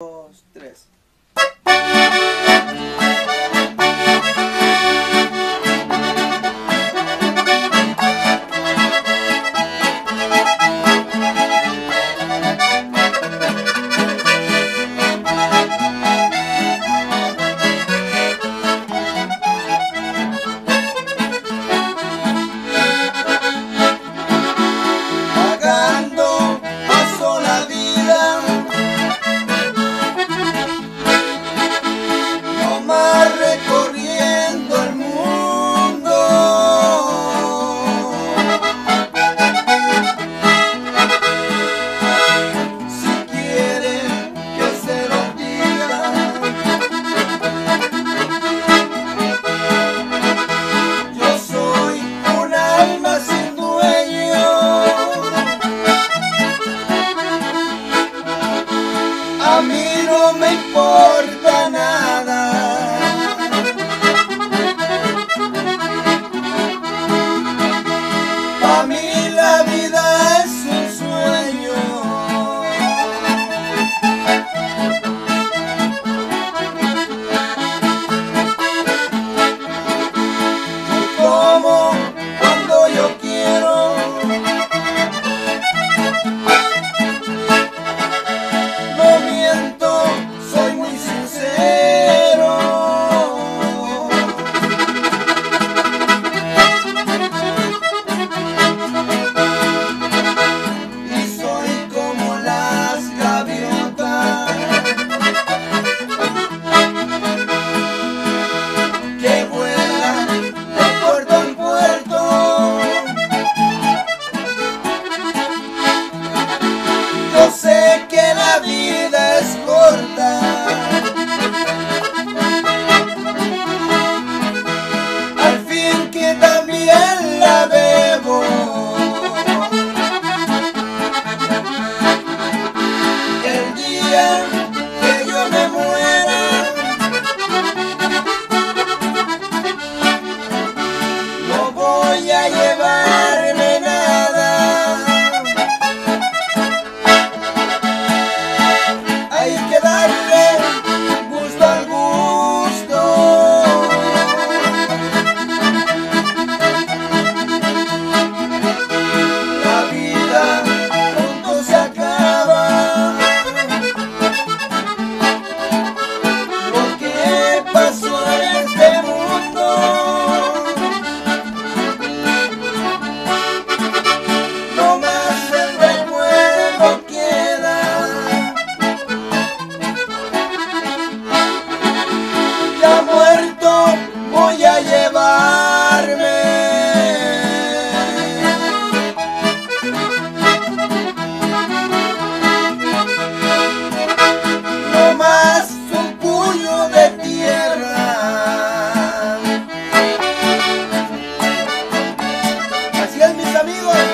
dos, tres. Pagando paso la vida amigos.